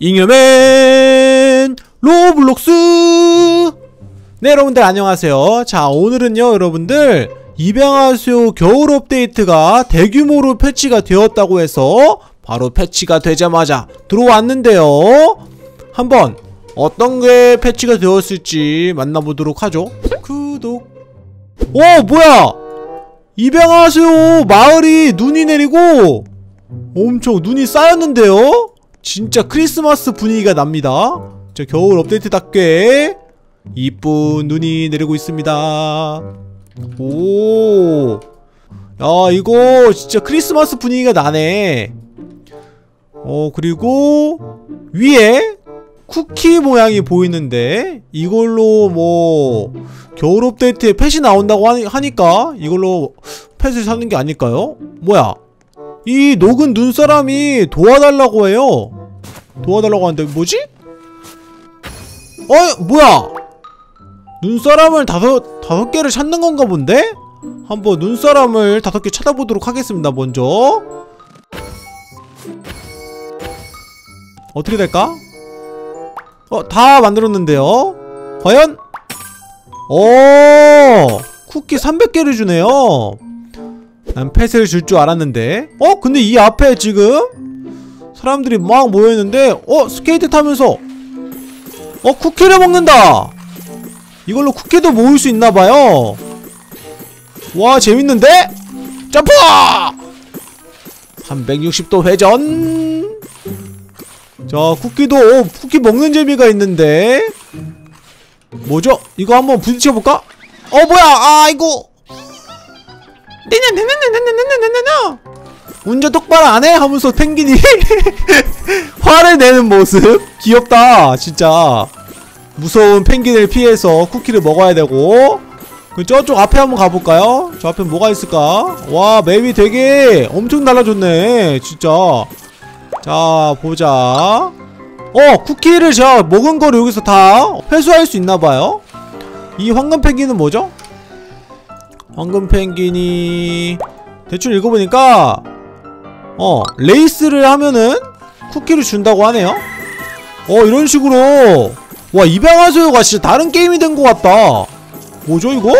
잉여맨 Roblox. 네 여러분들 안녕하세요. 자 오늘은요 여러분들 입양하세요 겨울 업데이트가 대규모로 패치가 되었다고 해서 바로 패치가 되자마자 들어왔는데요. 한번 어떤 게 패치가 되었을지 만나보도록 하죠. 구독. 오 뭐야? 입양하세요 마을이 눈이 내리고 엄청 눈이 쌓였는데요 진짜 크리스마스 분위기가 납니다 자 겨울 업데이트답게 이쁜 눈이 내리고 있습니다 오. 야 이거 진짜 크리스마스 분위기가 나네 어 그리고 위에 쿠키 모양이 보이는데 이걸로 뭐 겨울 업데이트에 펫이 나온다고 하니, 하니까 이걸로 펫을 사는 게 아닐까요? 뭐야 이 녹은 눈사람이 도와달라고 해요 도와달라고 하는데 뭐지? 어 뭐야 눈사람을 다섯 다섯 개를 찾는 건가 본데? 한번 눈사람을 다섯 개 찾아보도록 하겠습니다 먼저 어떻게 될까? 어 다 만들었는데요 과연? 오 쿠키 300개를 주네요 난 펫을 줄 줄 알았는데 어? 근데 이 앞에 지금 사람들이 막 모여있는데 어? 스케이트 타면서 어? 쿠키를 먹는다 이걸로 쿠키도 모을 수 있나봐요 와 재밌는데? 점프! 360도 회전 자 쿠키도 오, 쿠키 먹는 재미가 있는데 뭐죠? 이거 한번 부딪혀볼까? 어 뭐야 아이고 운전 똑바로 안 해? 하면서 펭귄이 화를 내는 모습 귀엽다 진짜 무서운 펭귄을 피해서 쿠키를 먹어야 되고 그 저쪽 앞에 한번 가볼까요? 저 앞에 뭐가 있을까? 와 맵이 되게 엄청 달라졌네 진짜 자 보자 어 쿠키를 제가 먹은 거를 여기서 다 회수할 수 있나봐요 이 황금 펭귄은 뭐죠? 황금 펭귄이. 대충 읽어보니까 어 레이스를 하면은 쿠키를 준다고 하네요? 어 이런 식으로. 와 입양하세요가 진짜 다른 게임이 된 것 같다. 뭐죠 이거?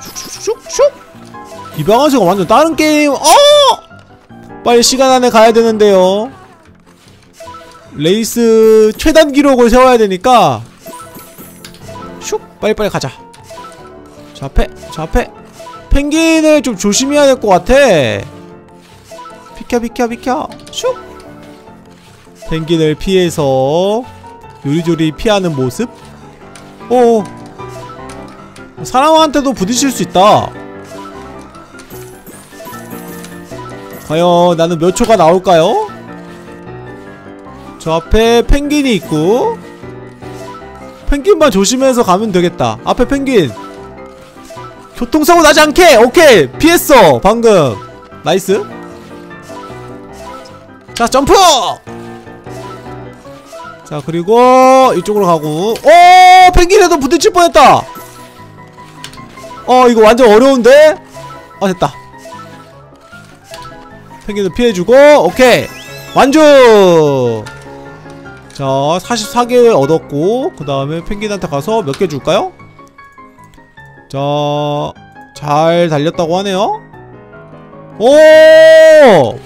슉슉슉슉 입양하세요가 완전 다른 게임. 어! 빨리 시간 안에 가야 되는데요. 레이스 최단 기록을 세워야 되니까. 슉 빨리빨리 가자 저 앞에 펭귄을 좀 조심해야 될 것 같아. 비켜 비켜 비켜. 슉. 펭귄을 피해서 요리조리 피하는 모습. 오. 사람한테도 부딪힐 수 있다. 과연 나는 몇 초가 나올까요? 저 앞에 펭귄이 있고 펭귄만 조심해서 가면 되겠다. 앞에 펭귄 교통사고 나지 않게! 오케이! 피했어! 방금 nice 자 점프! 자 그리고 이쪽으로 가고 오! 펭귄에도 부딪힐 뻔했다 어 이거 완전 어려운데? 아 됐다 펭귄도 피해주고 오케이 완주 자 44개 얻었고 그 다음에 펭귄한테 가서 몇 개 줄까요? 자, 잘 달렸다고 하네요? 오!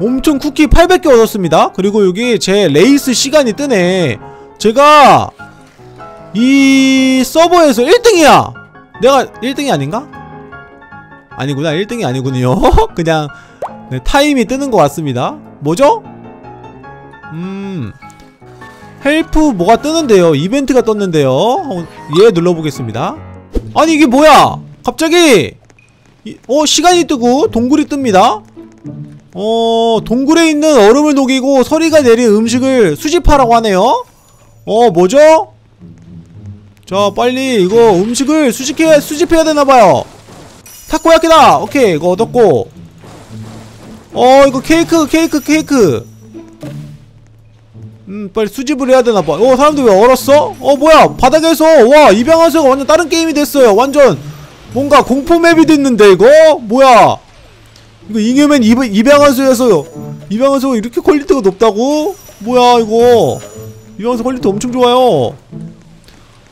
엄청 쿠키 800개 얻었습니다. 그리고 여기 제 레이스 시간이 뜨네. 제가 이 서버에서 1등이야! 내가 1등이 아닌가? 아니구나. 1등이 아니군요. 그냥 네, 타임이 뜨는 것 같습니다. 뭐죠? 음... help 뭐가 뜨는데요. 이벤트가 떴는데요. 얘 눌러보겠습니다. 아니 이게 뭐야? 갑자기 이, 어 시간이 뜨고 동굴이 뜹니다. 어 동굴에 있는 얼음을 녹이고 서리가 내린 음식을 수집하라고 하네요. 어 뭐죠? 자 빨리 이거 음식을 수집해야, 수집해야 되나봐요. 타코야키다! 오케이 이거 얻었고. 어 이거 케이크 케이크 케이크 음 빨리 수집을 해야 되나봐. 어 사람들 왜 얼었어? 어 뭐야? 바닥에서? 와 입양하세요가 완전 다른 게임이 됐어요. 완전. 뭔가 공포 맵이 됐는데 이거? 뭐야? 이거 잉여맨 입양하세요에서 입양하세요. 이렇게 quality가 높다고? 뭐야 이거? 이 방송 quality 엄청 좋아요.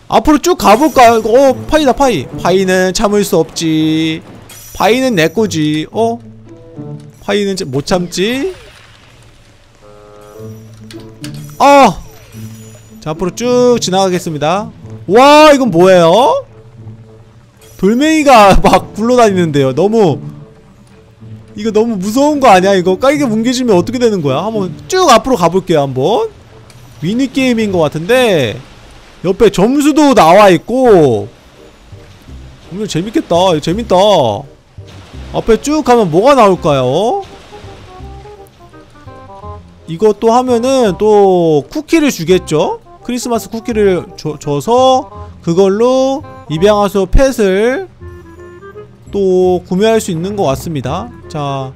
앞으로 쭉 가볼까요? 이거 어 파이다 파이. 파이는 참을 수 없지. 파이는 내 거지. 어? 파이는 못 참지 아! 자 앞으로 쭉 지나가겠습니다. 와 이건 뭐예요? 돌멩이가 막 굴러다니는데요. 너무 이거 너무 무서운 거 아니야 이거? 깔게 뭉개지면 어떻게 되는 거야? 한번 쭉 앞으로 가볼게요 한번. 미니게임인 것 같은데 옆에 점수도 나와있고. 오늘 재밌겠다 재밌다. 앞에 쭉 가면 뭐가 나올까요? 이것도 하면은 또 쿠키를 주겠죠? 크리스마스 쿠키를 줘, 줘서 그걸로 입양하수 펫을 또 구매할 수 있는 것 같습니다. 자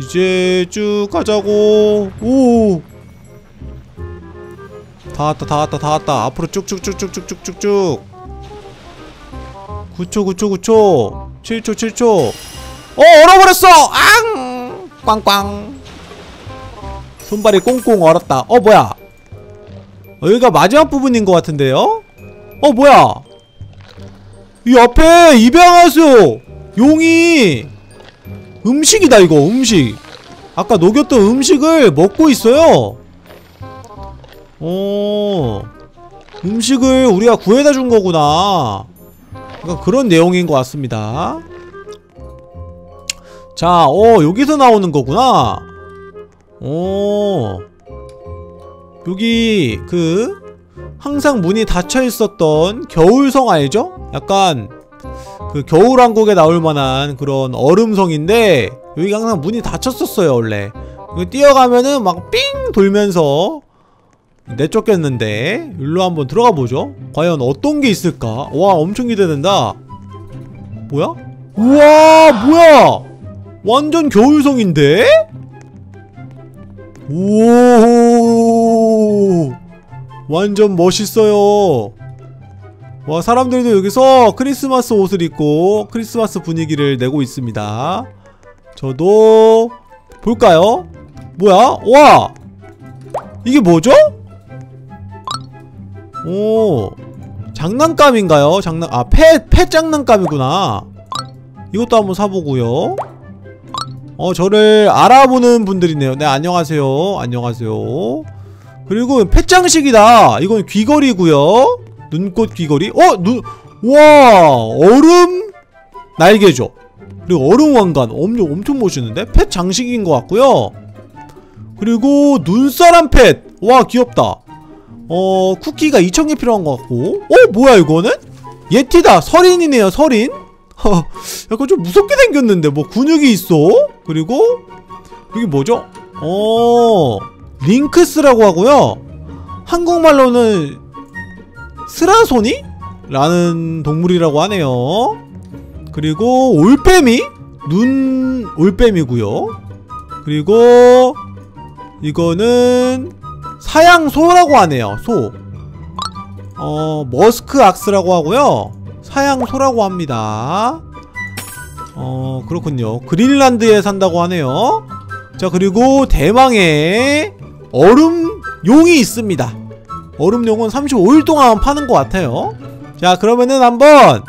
이제 쭉 가자고. 오! 다 왔다 다 왔다 다 왔다. 앞으로 쭉쭉쭉쭉쭉쭉쭉 9초 9초 9초. 7초 7초. 어 얼어버렸어! 앙! 꽝꽝 손발이 꽁꽁 얼었다. 어 뭐야? 여기가 마지막 부분인 것 같은데요? 어 뭐야? 이 앞에 입양하수! 용이! 음식이다 이거 음식. 아까 녹였던 음식을 먹고 있어요. 어 음식을 우리가 구해다 준 거구나. 약간 그런 내용인 것 같습니다. 자, 어, 여기서 나오는 거구나. 어. 여기, 그, 항상 문이 닫혀 있었던 겨울성 알죠? 약간, 그 겨울왕국에 나올 만한 그런 얼음성인데, 여기가 항상 문이 닫혔었어요, 원래. 여기 뛰어가면은 막 삥 돌면서 내쫓겼는데, 일로 한번 들어가 보죠. 과연 어떤 게 있을까? 와, 엄청 기대된다. 뭐야? 우와, 뭐야! 완전 겨울성인데? 오 완전 멋있어요 와 사람들도 여기서 크리스마스 옷을 입고 크리스마스 분위기를 내고 있습니다 저도 볼까요? 뭐야? 와! 이게 뭐죠? 오 장난감인가요? 장난 아 펫, 펫 장난감이구나 이것도 한번 사보고요 어 저를 알아보는 분들이네요. 네 안녕하세요. 안녕하세요. 그리고 펫장식이다. 이건 귀걸이고요. 눈꽃 귀걸이. 어? 눈.. 와 얼음 날개죠. 그리고 얼음 왕관. 엄청 엄청 멋있는데? 펫 장식인 것 같고요. 그리고 눈사람 펫! 와 귀엽다. 어 쿠키가 2,000개 필요한 것 같고. 어 뭐야 이거는? 예티다. 설인이네요 설인. 약간 좀 무섭게 생겼는데 뭐 근육이 있어? 그리고 이게 뭐죠? 어 링크스라고 하고요 한국말로는 스라소니? 라는 동물이라고 하네요 그리고 올빼미? 눈 올빼미고요 그리고 이거는 사양소라고 하네요 소 어, 머스크 악스라고 하고요 사양소라고 합니다 어 그렇군요. 그린란드에 산다고 하네요. 자 그리고 대망의 얼음용이 있습니다. 얼음용은 35일 동안 파는 것 같아요. 자 그러면은 한번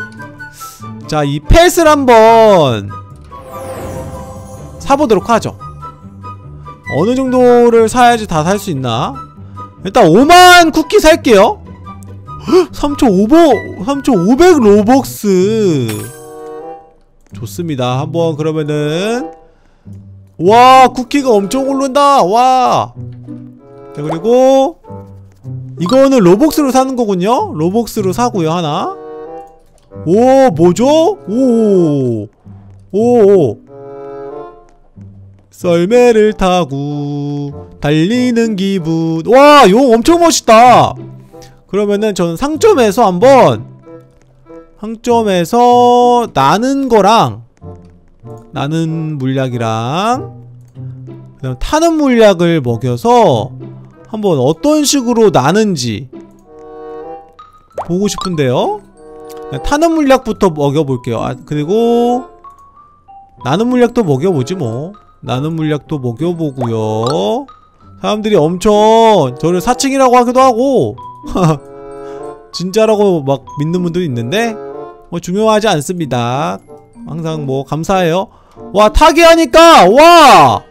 자 이 펫을 한번 사보도록 하죠. 어느 정도를 사야지 다 살 수 있나? 일단 5만 쿠키 살게요. 3,500 3,500 로벅스 좋습니다. 한번 그러면은 와 쿠키가 엄청 오른다. 와. 자, 그리고 이거는 로벅스로 사는 거군요. 로벅스로 사고요 하나. 오 뭐죠? 오오 오. 썰매를 타고 달리는 기분. 와 용 엄청 멋있다. 그러면은 저는 상점에서 한번 상점에서 나는 거랑 나는 물약이랑 그다음 타는 물약을 먹여서 한번 어떤 식으로 나는지 보고 싶은데요. 타는 물약부터 먹여볼게요. 아, 그리고 나는 물약도 먹여보지 뭐. 나는 물약도 먹여보고요. 사람들이 엄청 저를 사칭이라고 하기도 하고 진짜라고 막 믿는 분도 있는데 뭐 중요하지 않습니다 항상 뭐 감사해요 와 타기 하니까 와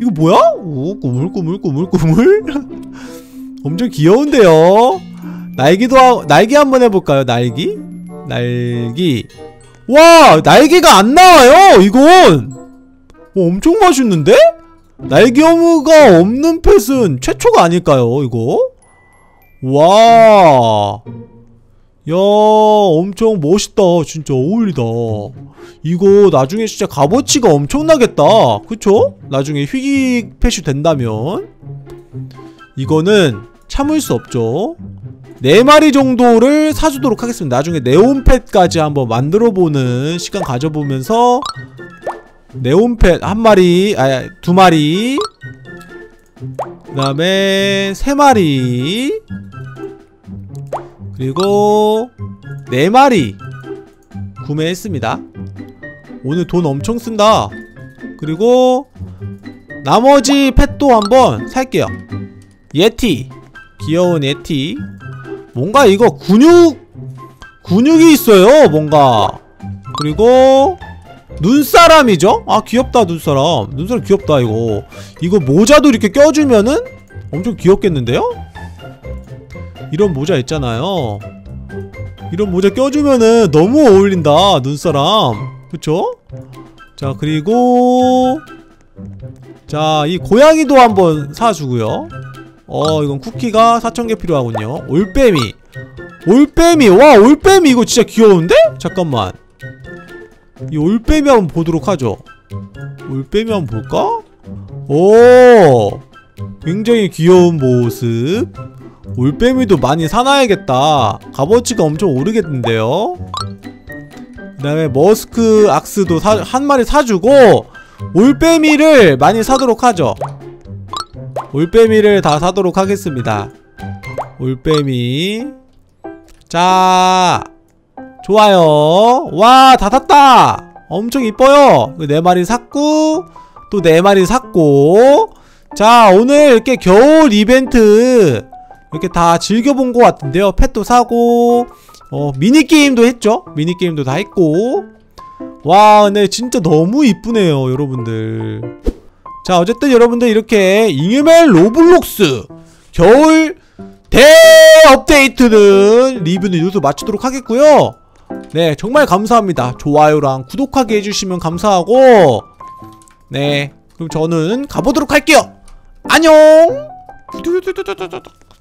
이거 뭐야? 오 꾸물꾸물꾸물꾸물 엄청 귀여운데요 날기도 하, 날기 한번 해볼까요 날기? 날기 와 날개가 안 나와요 이건 어, 엄청 맛있는데? 날개 어무가 없는 펫은 최초가 아닐까요 이거? 와. 야, 엄청 멋있다. 진짜 어울리다. 이거 나중에 진짜 값어치가 엄청나겠다. 그쵸? 나중에 희귀 펫이 된다면. 이거는 참을 수 없죠. 4마리 정도를 사주도록 하겠습니다. 나중에 네온펫까지 한번 만들어보는 시간 가져보면서 네온펫 한 마리, 아, 두 마리 그 다음에 세 마리 그리고 네 마리 구매했습니다. 오늘 돈 엄청 쓴다. 그리고 나머지 펫도 한번 살게요. 예티 귀여운 예티. 뭔가 이거 근육 근육이 있어요 뭔가. 그리고 눈사람이죠? 아 귀엽다 눈사람. 눈사람 귀엽다 이거. 이거 모자도 이렇게 껴주면은 엄청 귀엽겠는데요? 이런 모자 있잖아요. 이런 모자 껴주면은 너무 어울린다 눈사람. 그쵸? 자 그리고 자 이 고양이도 한번 사주고요. 어 이건 쿠키가 4,000개 필요하군요. 올빼미. 올빼미. 와 올빼미 이거 진짜 귀여운데? 잠깐만. 이 올빼미 한번 보도록 하죠. 올빼미 한번 볼까? 오! 굉장히 귀여운 모습 올빼미도 많이 사놔야겠다. 값어치가 엄청 오르겠는데요? 그 다음에 머스크 악스도 사, 한 마리 사주고 올빼미를 많이 사도록 하죠. 올빼미를 다 사도록 하겠습니다. 올빼미. 자 좋아요. 와 다 샀다! 엄청 이뻐요. 네 마리 샀고 또 네 마리 샀고. 자 오늘 이렇게 겨울 이벤트 이렇게 다 즐겨본 것 같은데요. 펫도 사고 어 미니게임도 했죠? 미니게임도 다 했고. 와 근데 진짜 너무 이쁘네요 여러분들. 자 어쨌든 여러분들 이렇게 잉여맨 Roblox 겨울 대업데이트는 리뷰는 이걸로 마치도록 하겠고요. 네 정말 감사합니다. 좋아요랑 구독하기 해주시면 감사하고. 네 그럼 저는 가보도록 할게요. 안녕